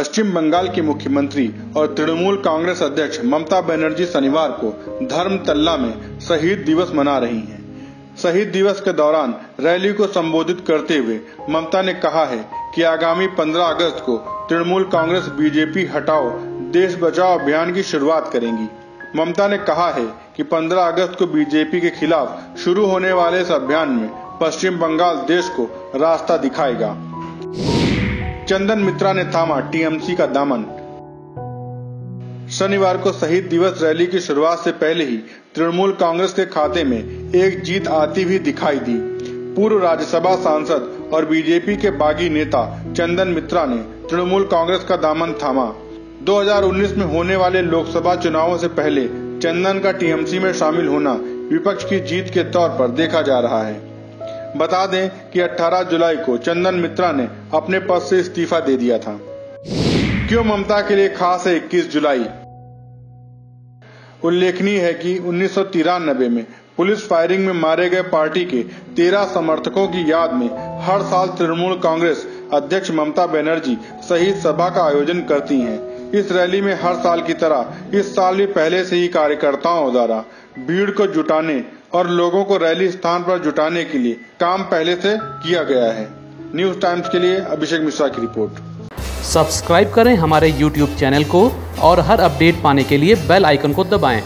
पश्चिम बंगाल की मुख्यमंत्री और तृणमूल कांग्रेस अध्यक्ष ममता बनर्जी शनिवार को धर्मतल्ला में शहीद दिवस मना रही हैं। शहीद दिवस के दौरान रैली को संबोधित करते हुए ममता ने कहा है कि आगामी 15 अगस्त को तृणमूल कांग्रेस बीजेपी हटाओ, देश बचाओ अभियान की शुरुआत करेंगी ममता ने कहा है कि 15 अगस्त को बीजेपी के खिलाफ शुरू होने वाले इस अभियान में पश्चिम बंगाल देश को रास्ता दिखाएगा चंदन मित्रा ने थामा टीएमसी का दामन। शनिवार को शहीद दिवस रैली की शुरुआत से पहले ही तृणमूल कांग्रेस के खाते में एक जीत आती भी दिखाई दी। पूर्व राज्यसभा सांसद और बीजेपी के बागी नेता चंदन मित्रा ने तृणमूल कांग्रेस का दामन थामा। 2019 में होने वाले लोकसभा चुनावों से पहले चंदन का टीएमसी में शामिल होना विपक्ष की जीत के तौर पर देखा जा रहा है। बता दें कि 18 जुलाई को चंदन मित्रा ने अपने पद से इस्तीफा दे दिया था। क्यों ममता के लिए खास है 21 जुलाई? उल्लेखनीय है कि उन्नीस सौ तिरानबे में पुलिस फायरिंग में मारे गए पार्टी के 13 समर्थकों की याद में हर साल तृणमूल कांग्रेस अध्यक्ष ममता बनर्जी शहीद सभा का आयोजन करती हैं। इस रैली में हर साल की तरह इस साल भी पहले से ही कार्यकर्ताओं द्वारा भीड़ को जुटाने और लोगों को रैली स्थान पर जुटाने के लिए काम पहले से किया गया है। न्यूज़ टाइम्स के लिए अभिषेक मिश्रा की रिपोर्ट। सब्सक्राइब करें हमारे यूट्यूब चैनल को और हर अपडेट पाने के लिए बेल आइकन को दबाएँ।